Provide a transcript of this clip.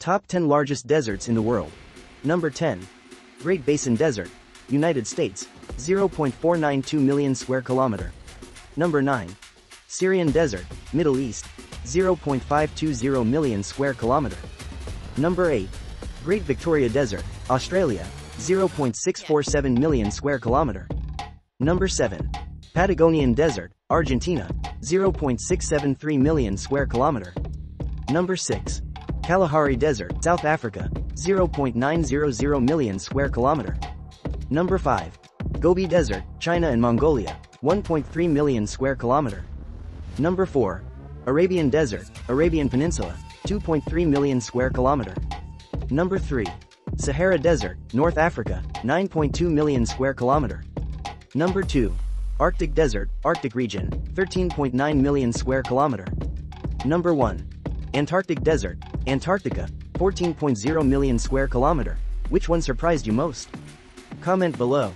Top 10 largest deserts in the world. Number 10. Great Basin Desert, United States, 0.492 million square kilometer. Number 9. Syrian Desert, Middle East, 0.520 million square kilometer. Number 8. Great Victoria Desert, Australia, 0.647 million square kilometer. Number 7. Patagonian Desert, Argentina, 0.673 million square kilometer. Number 6. Kalahari Desert, South Africa, 0.900 million square kilometer. Number 5. Gobi Desert, China and Mongolia, 1.3 million square kilometer. Number 4. Arabian Desert, Arabian Peninsula, 2.3 million square kilometer. Number 3. Sahara Desert, North Africa, 9.2 million square kilometer. Number 2. Arctic Desert, Arctic region, 13.9 million square kilometer. Number 1. Antarctic Desert, Antarctica, 14.0 million square kilometer. Which one surprised you most? Comment below.